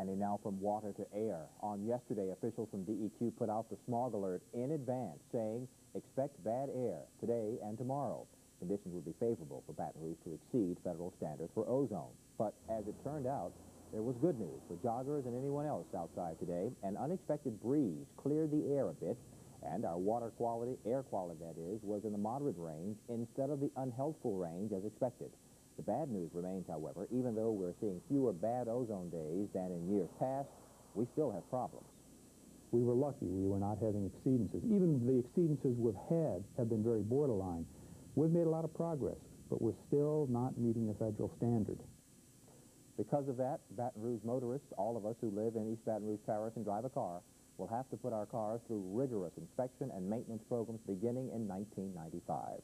And now from water to air. On yesterday, officials from DEQ put out the smog alert in advance, saying expect bad air today and tomorrow. Conditions would be favorable for Baton Rouge to exceed federal standards for ozone. But as it turned out, there was good news for joggers and anyone else outside today. An unexpected breeze cleared the air a bit, and our water quality, air quality that is, was in the moderate range instead of the unhealthful range as expected. The bad news remains, however, even though we're seeing fewer bad ozone days than in years past, we still have problems. We were lucky we were not having exceedances. Even the exceedances we've had have been very borderline. We've made a lot of progress, but we're still not meeting the federal standard. Because of that, Baton Rouge motorists, all of us who live in East Baton Rouge Parish and drive a car, will have to put our cars through rigorous inspection and maintenance programs beginning in 1995.